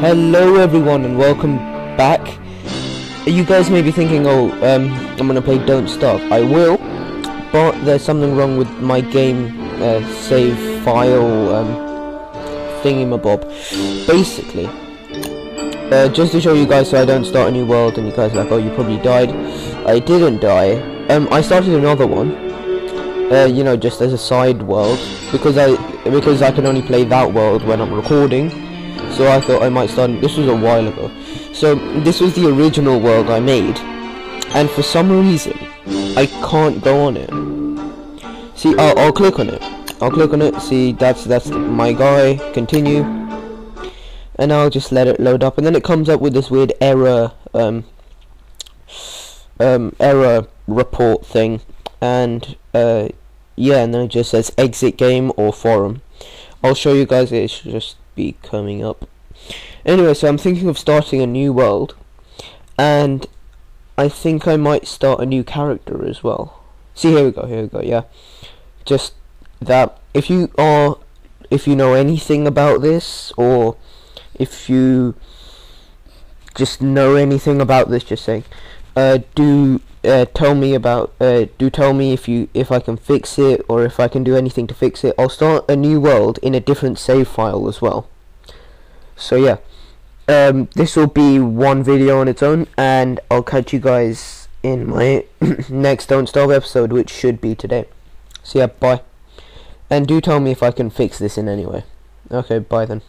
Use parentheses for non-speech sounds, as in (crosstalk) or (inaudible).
Hello everyone and welcome back. You guys may be thinking, oh, um, I'm gonna play Don't Starve. I will, but there's something wrong with my game uh, save file um, thingamabob. Basically, uh, just to show you guys so I don't start a new world and you guys are like, oh, you probably died. I didn't die. Um, I started another one. Uh, you know, just as a side world because I because I can only play that world when I'm recording so I thought I might start, this was a while ago, so this was the original world I made, and for some reason, I can't go on it. See, I'll, I'll click on it, I'll click on it, see, that's, that's my guy, continue, and I'll just let it load up, and then it comes up with this weird error, um, um, error report thing, and, uh, yeah, and then it just says exit game or forum. I'll show you guys, it. Should just be coming up. Anyway, so I'm thinking of starting a new world, and I think I might start a new character as well. See, here we go, here we go, yeah. Just that, if you are, if you know anything about this, or if you just know anything about this, just saying, uh, do uh, tell me about uh, do tell me if you if I can fix it or if I can do anything to fix it. I'll start a new world in a different save file as well. So yeah. Um, this will be one video on its own and I'll catch you guys in my (coughs) next Don't Starve episode which should be today. So yeah bye. And do tell me if I can fix this in any way. Okay bye then